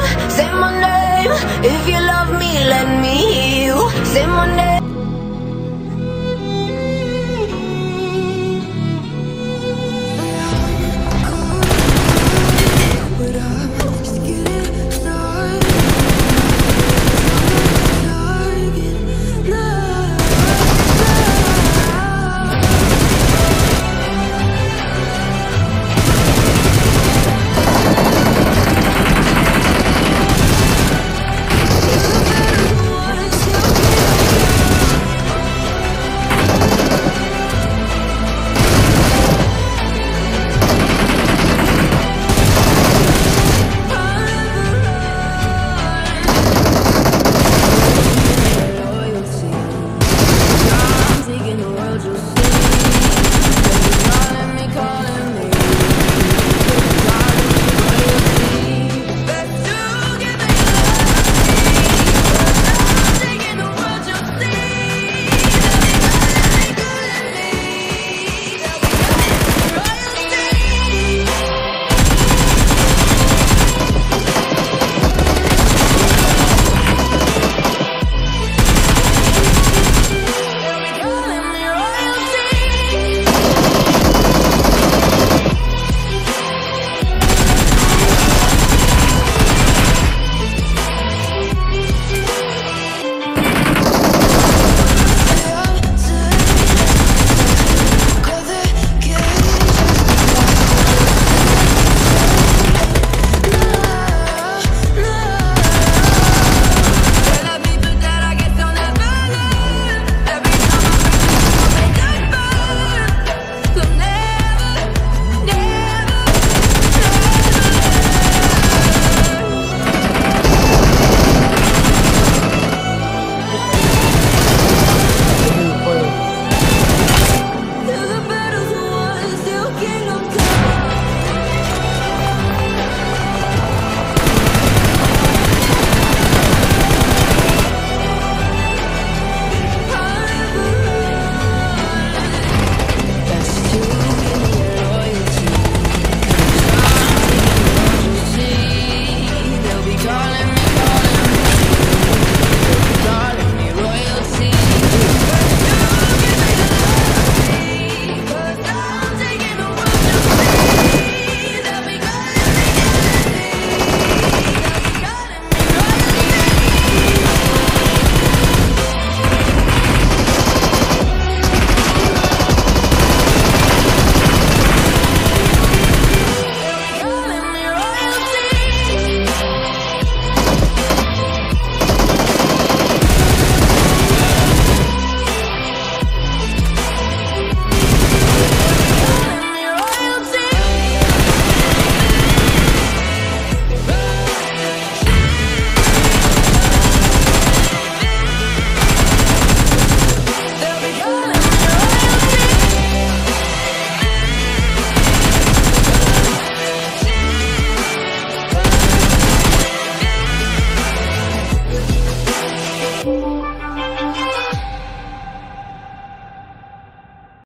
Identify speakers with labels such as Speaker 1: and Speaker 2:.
Speaker 1: Same